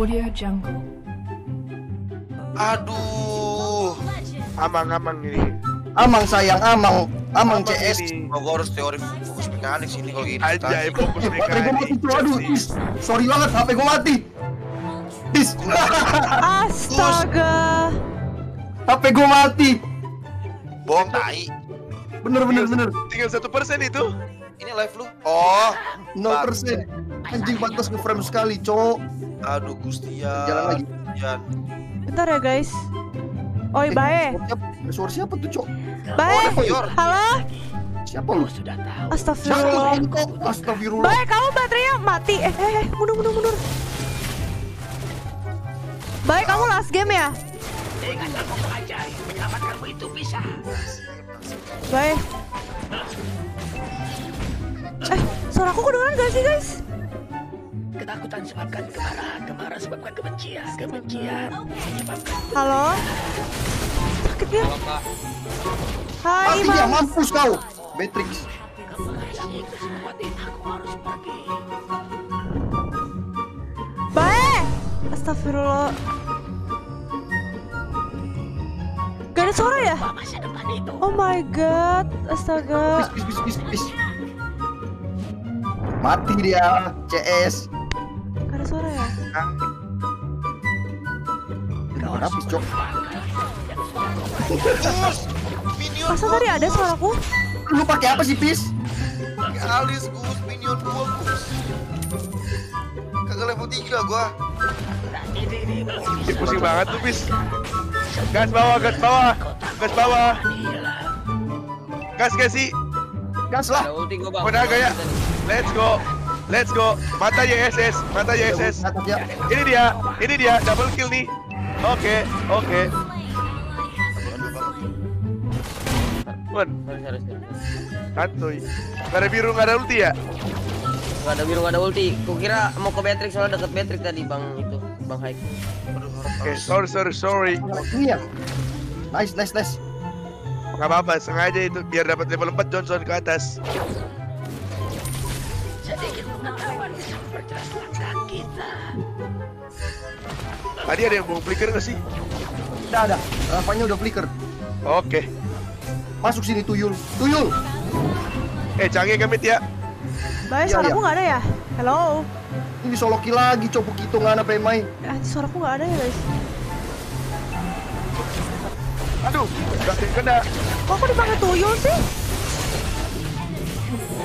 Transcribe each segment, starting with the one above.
Audio Jungle. Aduh. Amang-amang ini. Amang sayang, amang, amang CS. ini. Oh, gua harus teori fokus mekanik sini kalau gini. Aja fokus gue mati, mekanik. cuy. Aduh, is. sorry banget, HP gue mati. Is, Astaga. HP gue mati. Bohong tai. Bener, bener, bener. Tinggal satu persen itu. Ini live lu. Oh. 0%. Anjing batas nge-frame sekali, cok. Aduh Gustian. Jalan lagi. Gustian. Bentar ya guys. Oi, Eh, Bae. suara siapa- Suara siapa tuh, cok? Bae. Oh. Halo. Siapa lu? Siapa Astagfirullah. lu? kok? Astagfirullah. Bae, kamu baterainya mati. Eh, eh, eh, mundur, mundur, mundur. Bae, kamu last game ya? Bae. Ketakutan sebabkan kemarahan, kemarahan sebabkan kebencian, kebencian menyebabkan Halo? Sakit ya? Hai, Mati dia, mampus kau. Matrix. kemenangan kekuatan aku harus pergi. Bae. Astagfirullah. Gak ada suara ya? Oh my god, astaga. Bis, bis, bis, bis, bis. Mati dia, CS. Habis, cok? Masa tadi ada suaraku? Lu pakai apa sih, Pis? Pakai alis Gus, minion gua Gus. Kagak level 3 gua. Ih, Pusing banget tuh bis. Gas bawah, gas bawah, gas bawah. Gas gak sih? Gas lah. ulti gua bang. Udah gaya. Let's go. Let's go. Mata YSS, mata YSS. Atas ya. Ini dia, ini dia double kill nih. Oke, oke. Sorry, sorry, sorry. santuy. Gak ada biru, gak ada ulti ya? Gak ada biru, gak ada ulti. Kukira mau ke Beatrix soalnya deket Beatrix tadi bang itu, bang Haik. Oke, sorry, sorry, sorry. Ini ya. Nice, nice, nice. Gak apa-apa, sengaja itu biar dapat level 4 Johnson ke atas. Sedikit pengetahuan bisa memperjelas langkah kita. Tadi ada yang mau flicker gak sih? Udah ada. Ravanya udah flicker. Oke. Masuk sini tuyul. Tuyul. Eh, canggih kami ya. Bae, Iya, suaraku iya. gak ada ya? Hello? Ini soloki lagi, copok itu nggak ada pemain. Eh, suaraku gak ada ya guys? Aduh, gak kena. Kok aku dipanggil tuyul sih?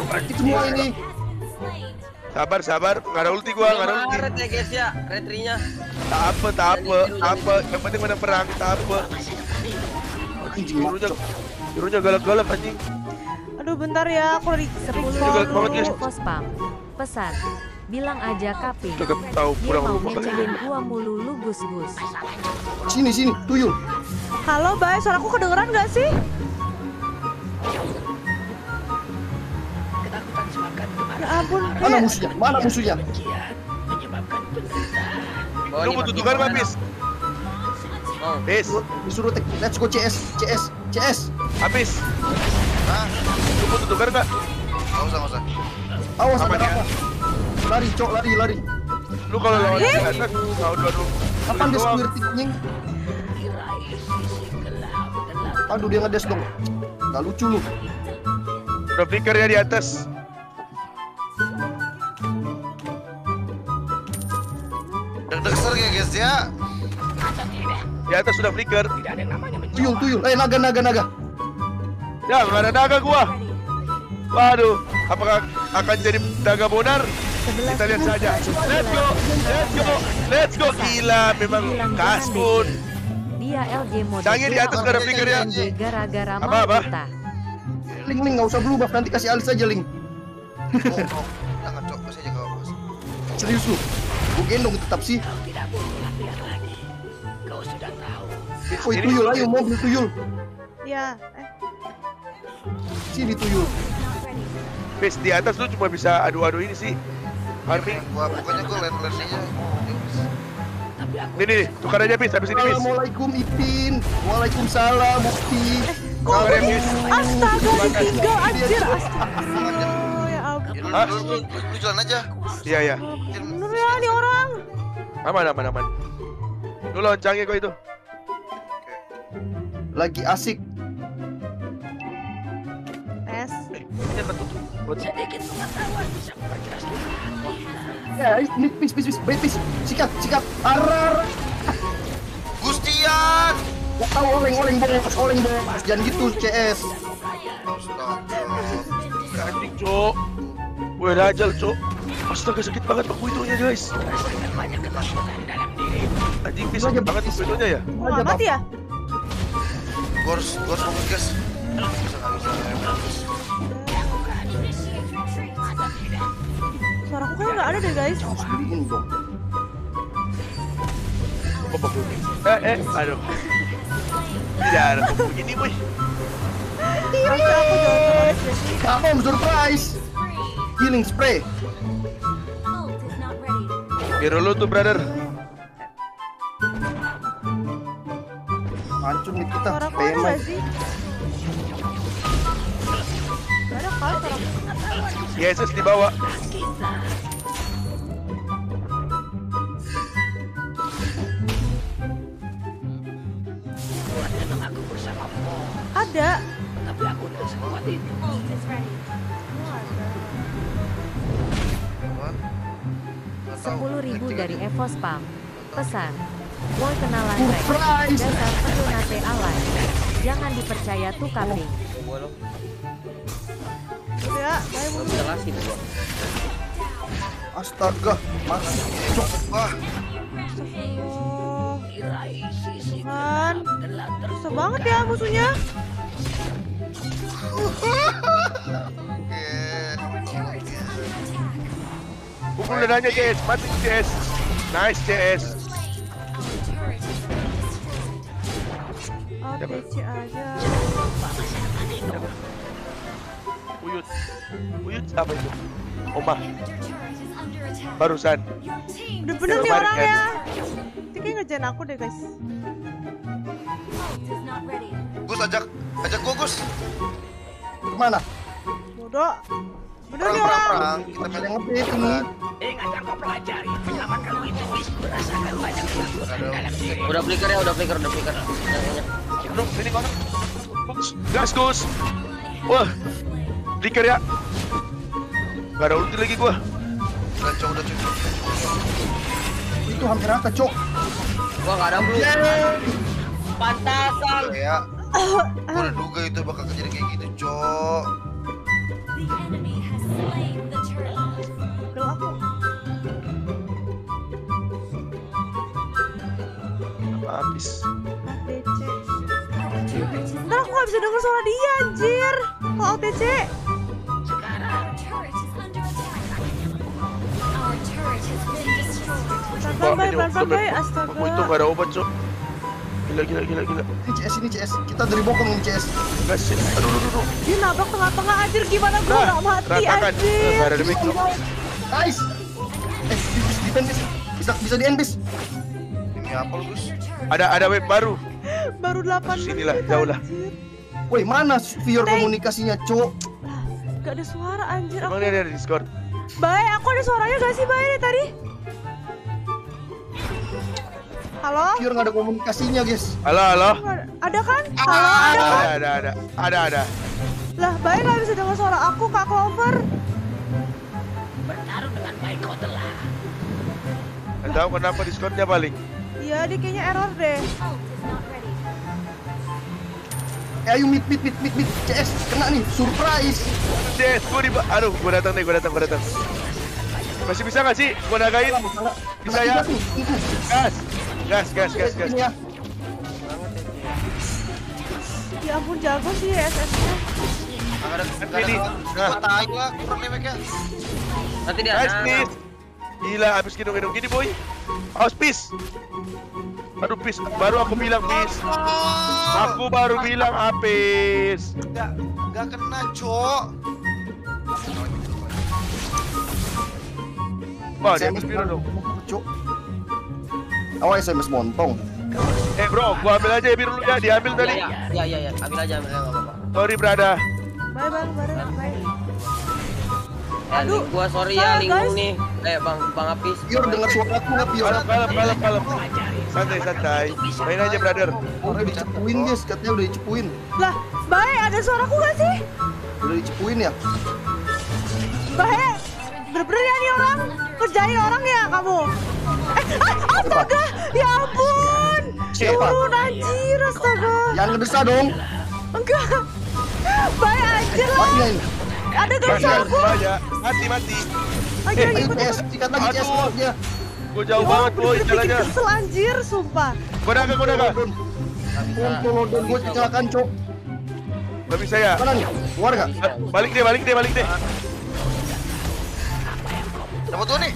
Praktik semua ini. Sabar, sabar. Gak ada ulti gua, gak ada ulti. Red ya guys ya, retrinya. Tak apa, tak apa, tak apa. Yang penting menang perang, tak apa. Cok. birunya galak-galak anjing. Aduh bentar ya, aku lagi 10 recall banget, guys. dulu. Pospam. Pesan. Bilang aja Kapi. Cakep tahu Dia kurang mau lupa. ngecengin gua mulu lu Gus Gus. Sini, sini, tuyul. Halo Bae, suaraku kedengeran gak sih? Ampun, Mana musuhnya? Mana musuhnya? menyebabkan. Oh, Lu butuh tukar nggak, Bis? Oh, Bis, Disuruh tek. Let's go CS, CS, CS. habis. Hah? Lu butuh tukar nggak? Gak usah, gak usah. Awas Apa ada dia? apa? Lari, cok, lari, lari. Lu kalau lawan Eh. dia kan, aduh, aduh. Kapan dia gelap gelap. Aduh dia ngedes dong. Gak lucu lu. Udah flicker ya di atas. Ya. Di atas sudah flicker. Tidak ada yang namanya mencoba. Tuyul, tuyul. Eh naga, naga, naga. Ya, nggak ada naga gua. Waduh, apakah akan jadi naga bonar? Kita lihat saja. Let's go, let's go, let's go. Gila, memang kaspun. Dia LG mode. Canggih di atas nggak ada flicker ya. Gara-gara Apa, apa? kita. Link, link, nggak usah buff. Nanti kasih alis aja, link. Bohong, bohong. Jangan cok, kasih aja. Serius lu. Gue gendong tetap sih. Woi, tuyul, ayo mobil tuyul. ya. Eh, Sini tuyul. Bis di atas lu cuma bisa adu-adu ini sih. Farming. Gua pokoknya gua lane-lane aja. Tapi aku Ini nih, tukar aja bis habis ini bis. Assalamualaikum Ipin. Waalaikumsalam Mufti. kok astaga ditinggal anjir astagfirullah ya ampun lu jalan aja. Iya, iya. bener ya nih orang Aman, aman, aman. Lu loncangnya kok itu. Lagi asik. Es. Ya, ini pis pis pis, pis. Sikat, sikat. Arar. Gustian. Gak tahu oleng oleng oleng. Jangan gitu CS. Anjing, Cok. Gue dajal, Cok. Astaga, sakit banget paku itunya, guys. dengan banyak ketakutan dalam diri. Anjing, sakit banget itunya ya. Mati ya? Gue harus, gue harus fokus guys. Bisa nggak bisa nggak ada deh guys. Oh, paku. Eh, eh, aduh. Tidak ada paku begini, boy. Aku. Kamu surprise. Healing spray. Hero lu tuh, brother. Hancur nih kita. Suaraku ada sih? Yesus di bawah. Tuhan memang aku bersamamu, Ada. tapi aku tidak sekuat itu. Oh, ada. Nggak tahu. 10.000 dari Evo Spam. Pesan. Boy kenalan. Surprise. Dasar pendonate alay. Jangan dipercaya tuh kambing. Ya, bye Gua. Astaga, mas. Oh, Tuhan. telah Susah banget ya musuhnya. Pukul dadanya, CS. Mati, CS. Nice, CS. Aja. Uyut. Uyut apa itu? Oma. Barusan. Bener-bener nih Kemarin orangnya. Dia kayak ngerjain aku deh guys. Gus ajak, ajak gue Gus. Ke mana? Bodoh. Bener Perang. Kita main ngebeat ini. Ingat yang kau pelajari, menyelamatkan Windows berdasarkan banyak ketakutan dalam diri. Udah flicker ya, udah flicker, udah flicker. Jangan Aduh, ini konek. Gus, gas, Gus. Wah. Flicker ya. Gak ada ulti lagi gua. Udah cok, udah cok. Itu hampir rata, Cok. Gua nggak ada blue. Pantasan. Ya, udah duga itu bakal kejadian kayak gitu, cok. Habis? Ntar aku gak bisa denger suara dia anjir. Kok ATC? Pelan-pelan bay, pelan-pelan bay. Astaga. Aku itu gak ada obat, Cok. Gila, gila, gila, gila. Ini CS ini CS. Kita dari bokong ini CS. Gas, aduh, aduh, aduh. Dia nabrak tengah-tengah anjir gimana gue Nah, gak mati ratakan. anjir. Gak ada damage. Nice. Eh, bis, di bis. Bisa bisa di bis. Ini apa lu Gus? Ada ada web baru. Baru 8 Sinilah, menit jauh lah. Woi, mana sphere komunikasinya, Cok? Gak ada suara anjir Emang aku. dia ada di Discord. Bay, aku ada suaranya gak sih Bay dari tadi? Halo? Sphere nggak ada komunikasinya, guys. Halo, halo. Nggak ada- kan? Halo, ada kan? Ada, ada, ada. Ada, ada. Lah, Bay gak bisa dengar suara aku, Kak Clover. Bertarung dengan baik kau telah. Gak tahu kenapa Discordnya paling. Iya, dia kayaknya error deh. Eh, ayo mid mid mid mid mid CS kena nih surprise. Des, gua di Aduh, gua datang deh, gua datang, gua datang. Masih bisa gak sih? Gua nagain. Bisa ya? Gas. Gas, gas, gas, gas. Ini ya. Ya ampun, jago sih ya SS-nya. Ada. Ini. Nah. Matahin lah, kurang damage-nya. Nanti dia. Nice, peace. Gila, habis gendong-gendong gini, boy. Awas, peace. Aduh, peace. Baru aku bilang, peace. Aku baru bilang, habis. Nggak, nggak kena, cok. Wah, dia habis biru dong. Cuk. Awas SMS montong. Eh, bro, gua ambil aja ya biru lu ya. Diambil tadi. iya, iya, iya. Ambil aja, ambil aja nggak apa-apa. Sorry, brada. Bye, bye, bye, bye. Ya, Aduh. gua sorry ya, lingung guys. nih. Eh, Bang, Bang Apis. Pior dengar suara aku nggak Pior? Kalem, kalem, kalem, kalem. Santai, santai. Main aja, brother. Udah dicepuin guys, katanya udah dicepuin. Lah, baik ada suaraku gak sih? Udah dicepuin ya? Baik. Bener-bener ya nih orang kerjain orang ya kamu. Astaga, ya ampun. Siapa? Turun anjir, astaga. Yang ngedesa dong. Enggak. Baik anjir lah. Mati nggak ini? Ada Banyak, suaraku. banyak. Mati, mati. Lagi lagi. CS, sikat lagi CS dia. Gua jauh banget, boy, jalannya. kesel anjir, sumpah. Gua naga, gua naga. Kontolodon gue kecelakaan cok. Gak bisa ya. Mana nih? Keluar nggak? Balik deh, balik deh, balik deh. Dapat tuh nih.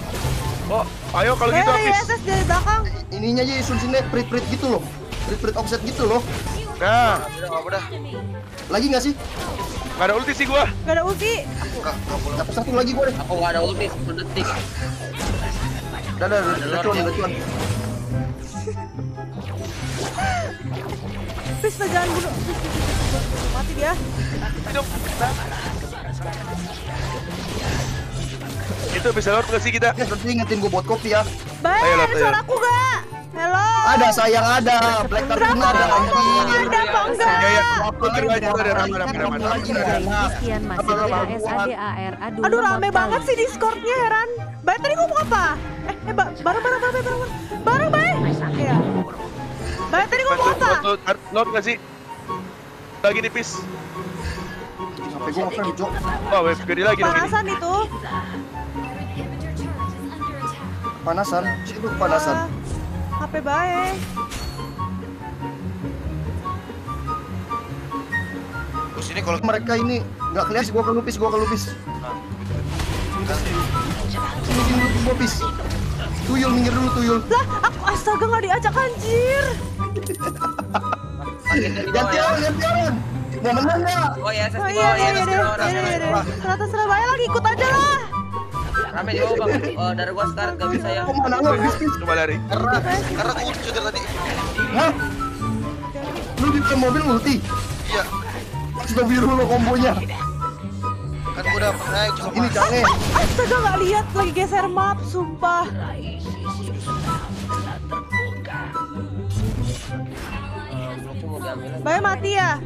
Oh, ayo kalau gitu habis. ISS dari belakang. Ininya aja Sun Sine prit-prit gitu loh. Prit-prit offset gitu loh. Nah, Udah udah. Lagi nggak sih? gak ada ulti sih gua. Gak ada ulti. Dapat satu lagi gue deh. Aku nggak ada ulti 10 detik. Udah, udah, udah, udah, cuan, udah, cuan. Jangan bunuh. Mati dia. Hidup. Itu bisa lewat nggak sih kita? Ya, nanti ingetin gue buat kopi ya. Baik, Ayo, ada ya. suaraku gak? Hello. Ada sayang ada, Black Card pun ada. lama? anjir. Ada apa enggak? Ya, ya, aku kira aja ada rame. Lagi ada. Sekian masih ASADAR. Aduh, Aduh rame banget sih Discordnya heran. Baik tadi ngomong apa? Eh, eh ba- bareng bareng bareng bareng bareng baik. Iya. Baik tadi ngomong apa? load nggak sih? Lagi nipis. Sampai gue ngeframe Jok. Wah, wave gede lagi. Panasan itu. Panasan, situ panasan. Ah, HP baik. Terus ini kalau Mereka ini nggak kelihatan sih gue kelupis, gue kelupis. Sini sini dulu gue pis. Tuyul minggir dulu tuyul. Lah, aku astaga nggak diajak anjir. Ganti orang, ganti orang. Mau menang nggak? Oh ya, Oh saya iya iya iya ya. Iya iya iya. Ternyata Surabaya lagi ikut aja lah. Rame di bawah bang. Oh, dari gua sekarang gak bisa ya. Kok mana nggak pis pis? Coba lari. karena karena aku ulti sudah tadi. Hah? Lu di dalam mobil multi? Iya. Sudah biru lo kombonya. Kan gua udah pernah cuma Ini canggih. Astaga nggak lihat lagi geser map, sumpah. Baik mati ya.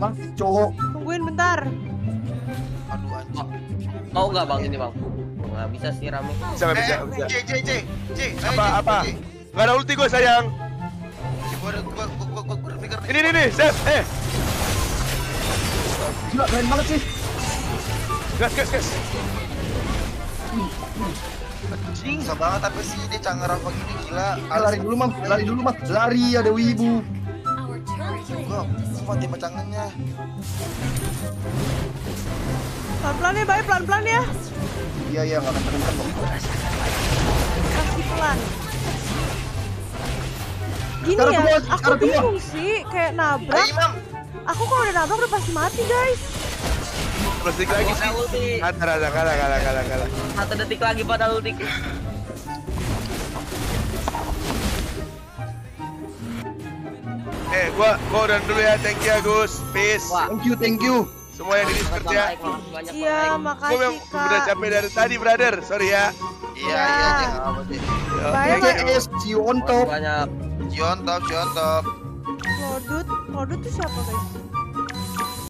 Bang, cowok. Tungguin bentar. aduh anjing. Mau nggak bang ini bang? Nggak bisa sih rame. Bisa nggak bisa? Eh, bisa. C C C. ayo, Apa apa? C. Gak ada ulti gue sayang. Gua ada gua gua gua gua gua pikir nih. Ini nih. Eh, Gila, keren banget sih. gas gas gas. Susah banget apa sih dia cangar apa gini gila. Lari dulu mam, lari dulu mam. Lari ada wibu. Gua mati macangannya. Pelan-pelan ya, baik pelan-pelan ya. Iya iya nggak kenceng kok. Kasih pelan. Gini Sekarang ya, aku bingung sih, kayak nabrak. Ayo. Aku kalau udah nabrak udah pasti mati guys. Terus detik lagi sih. Ada. Ada kalah kalah kalah kalah. Satu detik lagi pada ulti. Eh, gua gua udah dulu ya. Thank you Agus. Peace. Wah. Thank you, thank you. Semua yang Banyak ya. Makasih banyak Iya, makasih yang udah kak. capek dari tadi, brother. Sorry ya. Iya Ya. iya iya nggak apa sih. Baik, Mak. GGS, see you on Makasih top. banyak. Ciontop Ciontop. Modut, modut tuh siapa guys?